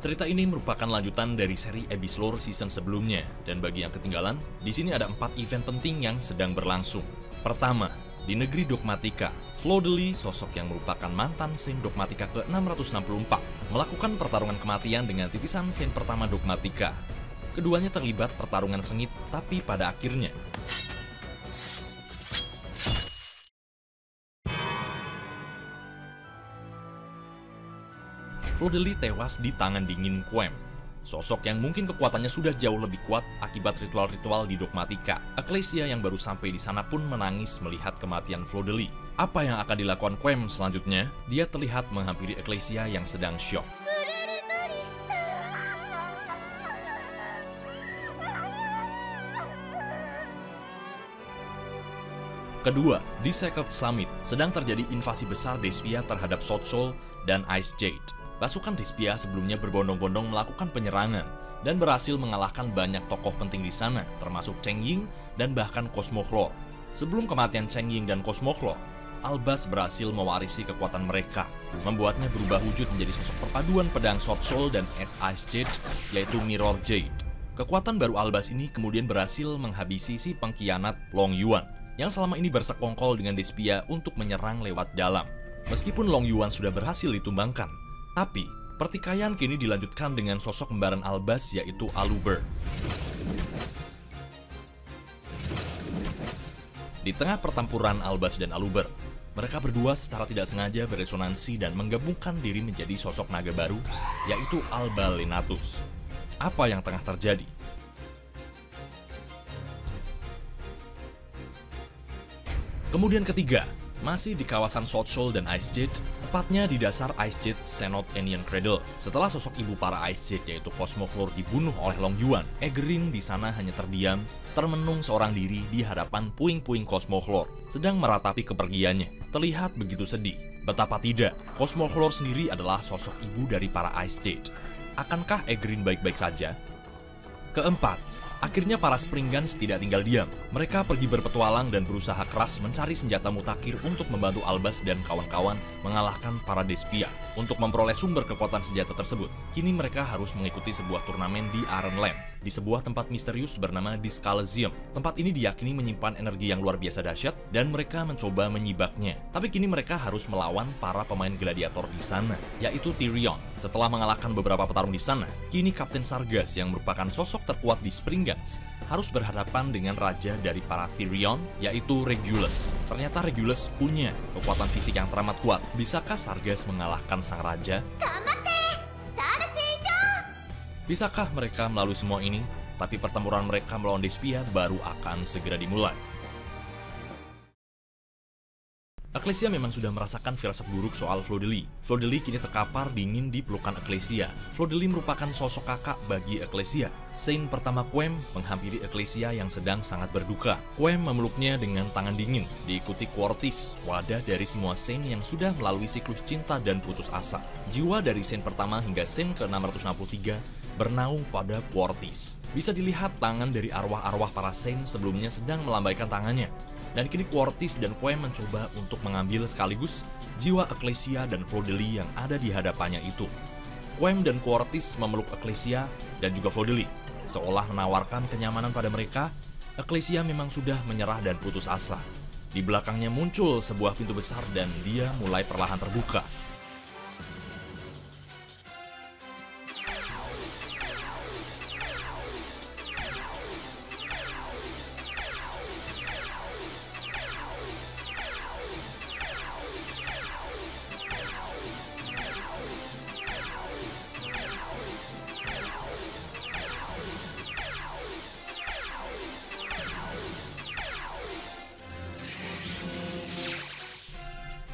Cerita ini merupakan lanjutan dari seri Abyss Lore season sebelumnya, dan bagi yang ketinggalan, di sini ada empat event penting yang sedang berlangsung. Pertama, di negeri Dogmatika, Flodeli, sosok yang merupakan mantan Saint Dogmatika ke-664, melakukan pertarungan kematian dengan titisan Saint pertama Dogmatika. Keduanya terlibat pertarungan sengit, tapi pada akhirnya, Flodeli tewas di tangan dingin Quem. Sosok yang mungkin kekuatannya sudah jauh lebih kuat akibat ritual-ritual di Dogmatika. Ecclesia yang baru sampai di sana pun menangis melihat kematian Flodeli. Apa yang akan dilakukan Quem selanjutnya? Dia terlihat menghampiri Ecclesia yang sedang shock. Kedua, di Sacred Summit sedang terjadi invasi besar Despia terhadap Sword Soul dan Ice Jade. Pasukan Despia sebelumnya berbondong-bondong melakukan penyerangan dan berhasil mengalahkan banyak tokoh penting di sana, termasuk Cheng Ying dan bahkan Cosmo Chlor. Sebelum kematian Cheng Ying dan Cosmo Chlor, Albas berhasil mewarisi kekuatan mereka, membuatnya berubah wujud menjadi sosok perpaduan pedang Sword Soul dan S Ice Jade, yaitu Mirror Jade. Kekuatan baru Albas ini kemudian berhasil menghabisi si pengkhianat Long Yuan, yang selama ini bersekongkol dengan Despia untuk menyerang lewat dalam. Meskipun Long Yuan sudah berhasil ditumbangkan, tapi pertikaian kini dilanjutkan dengan sosok kembaran Albas yaitu Aluber. Di tengah pertempuran Albas dan Aluber, mereka berdua secara tidak sengaja beresonansi dan menggabungkan diri menjadi sosok naga baru, yaitu Alba Lenatus. Apa yang tengah terjadi? Kemudian ketiga, masih di kawasan Sword Soul dan Ice Jade, tepatnya di dasar Ice Jade Senot Enian Cradle. Setelah sosok ibu para Ice Jade yaitu Cosmo Floor dibunuh oleh Long Yuan, Egerin di sana hanya terdiam, termenung seorang diri di hadapan puing-puing Cosmo Floor, sedang meratapi kepergiannya. Terlihat begitu sedih. Betapa tidak, Cosmo Floor sendiri adalah sosok ibu dari para Ice Jade. Akankah Egerin baik-baik saja? Keempat, Akhirnya para Springgans tidak tinggal diam. Mereka pergi berpetualang dan berusaha keras mencari senjata mutakhir untuk membantu Albas dan kawan-kawan mengalahkan para Despia. Untuk memperoleh sumber kekuatan senjata tersebut, kini mereka harus mengikuti sebuah turnamen di Iron Land di sebuah tempat misterius bernama Discalesium. Tempat ini diyakini menyimpan energi yang luar biasa dahsyat dan mereka mencoba menyibaknya. Tapi kini mereka harus melawan para pemain gladiator di sana, yaitu Tyrion. Setelah mengalahkan beberapa petarung di sana, kini Kapten Sargas yang merupakan sosok terkuat di Springgans harus berhadapan dengan raja dari para Tyrion, yaitu Regulus. Ternyata Regulus punya kekuatan fisik yang teramat kuat. Bisakah Sargas mengalahkan sang raja? Bisakah mereka melalui semua ini? Tapi pertempuran mereka melawan Despia baru akan segera dimulai. Ecclesia memang sudah merasakan firasat buruk soal Flodeli. Flodeli kini terkapar dingin di pelukan Ecclesia. Flodeli merupakan sosok kakak bagi Ecclesia. Saint pertama Quem menghampiri Ecclesia yang sedang sangat berduka. Quem memeluknya dengan tangan dingin, diikuti Quartis, wadah dari semua Saint yang sudah melalui siklus cinta dan putus asa. Jiwa dari Saint pertama hingga Saint ke-663 bernaung pada Quartis. Bisa dilihat tangan dari arwah-arwah para Saint sebelumnya sedang melambaikan tangannya. Dan kini Quartis dan Quem mencoba untuk mengambil sekaligus jiwa Ecclesia dan Flodeli yang ada di hadapannya itu. Quem dan Quartis memeluk Ecclesia dan juga Flodeli. Seolah menawarkan kenyamanan pada mereka, Ecclesia memang sudah menyerah dan putus asa. Di belakangnya muncul sebuah pintu besar dan dia mulai perlahan terbuka.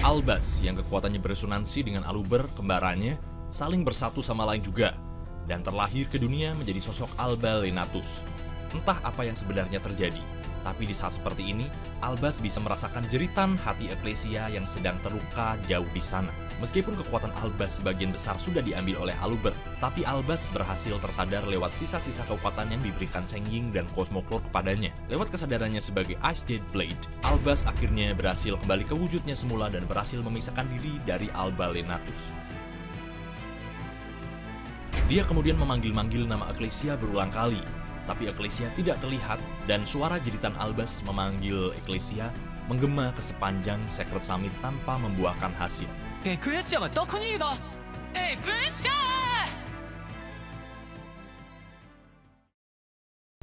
Albas yang kekuatannya beresonansi dengan Aluber, kembarannya, saling bersatu sama lain juga, dan terlahir ke dunia menjadi sosok Alba Lenatus. Entah apa yang sebenarnya terjadi, tapi di saat seperti ini, Albas bisa merasakan jeritan hati Eklesia yang sedang terluka jauh di sana. Meskipun kekuatan Albas sebagian besar sudah diambil oleh Aluber, tapi Albas berhasil tersadar lewat sisa-sisa kekuatan yang diberikan Cheng Ying dan Cosmoclore kepadanya. Lewat kesadarannya sebagai Ice Jade Blade, Albas akhirnya berhasil kembali ke wujudnya semula dan berhasil memisahkan diri dari Alba Lenatus. Dia kemudian memanggil-manggil nama Eklesia berulang kali, tapi Eklesia tidak terlihat dan suara jeritan Albas memanggil Eklesia menggema ke sepanjang Secret Summit tanpa membuahkan hasil. No? Eklesia!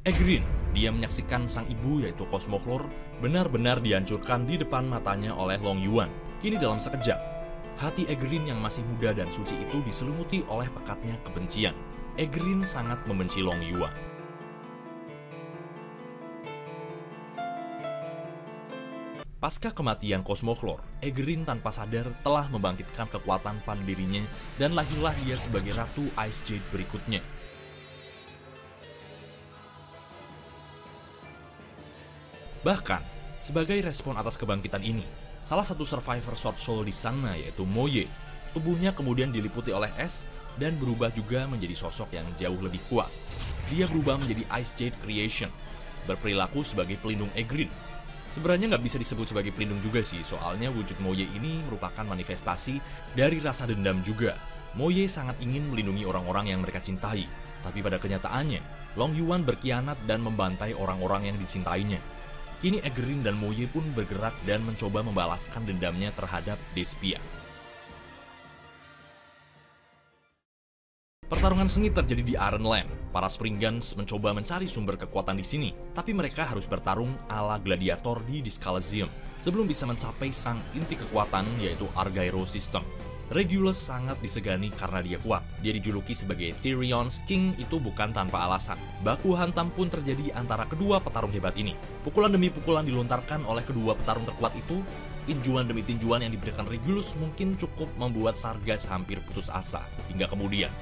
Egrin, dia menyaksikan sang ibu yaitu Cosmoclore benar-benar dihancurkan di depan matanya oleh Long Yuan. Kini dalam sekejap, hati Egrin yang masih muda dan suci itu diselumuti oleh pekatnya kebencian. Egrin sangat membenci Long Yuan. Pasca kematian Cosmoclore, Egrin tanpa sadar telah membangkitkan kekuatan pada dirinya dan lahirlah dia sebagai Ratu Ice Jade berikutnya. Bahkan, sebagai respon atas kebangkitan ini, salah satu survivor Sword Soul di sana yaitu Moye, tubuhnya kemudian diliputi oleh es dan berubah juga menjadi sosok yang jauh lebih kuat. Dia berubah menjadi Ice Jade Creation, berperilaku sebagai pelindung Egrin. Sebenarnya nggak bisa disebut sebagai pelindung juga sih, soalnya wujud Moye ini merupakan manifestasi dari rasa dendam juga. Moye sangat ingin melindungi orang-orang yang mereka cintai, tapi pada kenyataannya, Long Yuan berkhianat dan membantai orang-orang yang dicintainya. Kini Egrin dan Moye pun bergerak dan mencoba membalaskan dendamnya terhadap Despia. Pertarungan sengit terjadi di Iron Land. Para Spring Guns mencoba mencari sumber kekuatan di sini, tapi mereka harus bertarung ala gladiator di Discalasium sebelum bisa mencapai sang inti kekuatan yaitu Argyro System. Regulus sangat disegani karena dia kuat. Dia dijuluki sebagai Therions King itu bukan tanpa alasan. Baku hantam pun terjadi antara kedua petarung hebat ini. Pukulan demi pukulan dilontarkan oleh kedua petarung terkuat itu. Tinjuan demi tinjuan yang diberikan Regulus mungkin cukup membuat Sargas hampir putus asa. Hingga kemudian,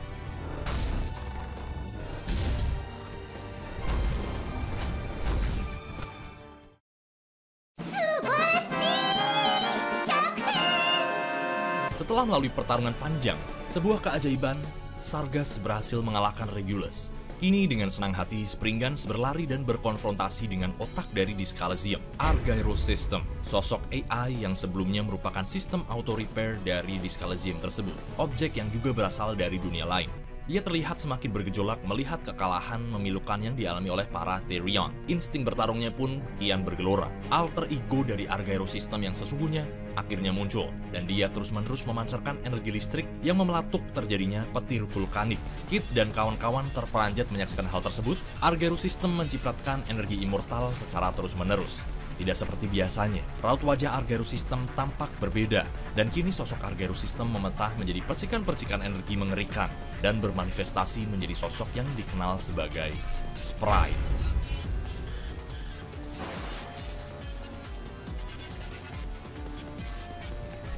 Setelah melalui pertarungan panjang, sebuah keajaiban, Sargas berhasil mengalahkan Regulus. Kini dengan senang hati, Springgans berlari dan berkonfrontasi dengan otak dari Discalasium, Argyro System, sosok AI yang sebelumnya merupakan sistem auto repair dari Discalasium tersebut, objek yang juga berasal dari dunia lain. Dia terlihat semakin bergejolak melihat kekalahan memilukan yang dialami oleh para Therion. Insting bertarungnya pun kian bergelora. Alter ego dari Argyro System yang sesungguhnya akhirnya muncul, dan dia terus-menerus memancarkan energi listrik yang memelatuk terjadinya petir vulkanik. Kit dan kawan-kawan terperanjat menyaksikan hal tersebut. Argyro System mencipratkan energi immortal secara terus-menerus. Tidak seperti biasanya, raut wajah Argyro System tampak berbeda, dan kini sosok Argyro System memecah menjadi percikan-percikan energi mengerikan dan bermanifestasi menjadi sosok yang dikenal sebagai Sprite.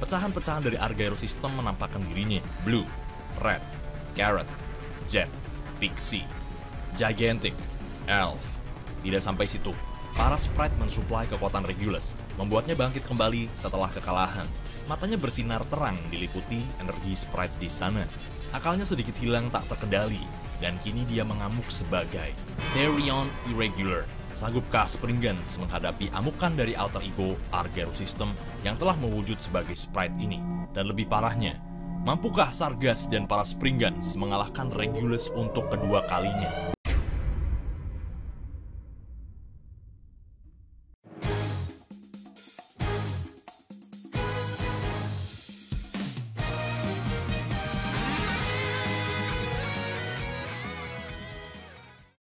Pecahan-pecahan dari Argyro System menampakkan dirinya Blue, Red, Carrot, Jet, Pixie, Gigantic, Elf. Tidak sampai situ, para Sprite mensuplai kekuatan Regulus, membuatnya bangkit kembali setelah kekalahan. Matanya bersinar terang diliputi energi Sprite di sana. Akalnya sedikit hilang tak terkendali, dan kini dia mengamuk sebagai Therion Irregular. Sanggupkah Springgans menghadapi amukan dari alter ego Argyro System yang telah mewujud sebagai Sprite ini? Dan lebih parahnya, mampukah Sargas dan para Springgans mengalahkan Regulus untuk kedua kalinya?